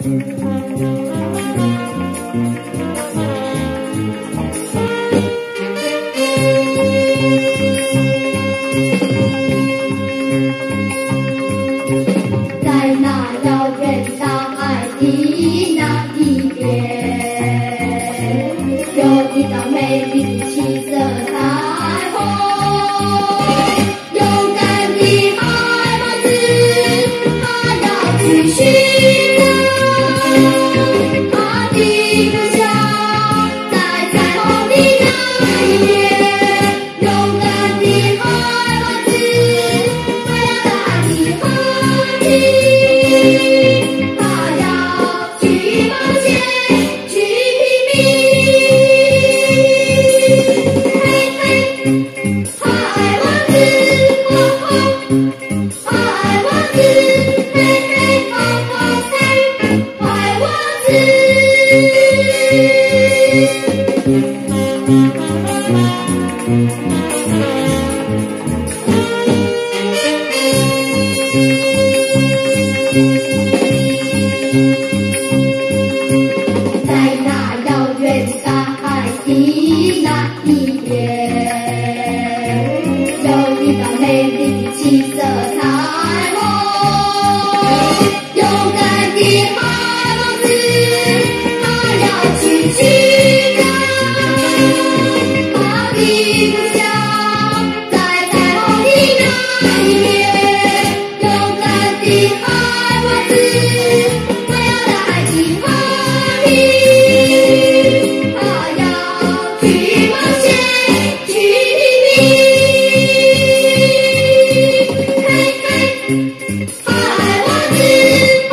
在那遥远大海的那一边有一道美丽的七色彩虹勇敢的海豹子他要去寻。在那遥远的大海的那一边有一道美丽的七色彩虹勇敢的海浪子他要去西藏爱我的。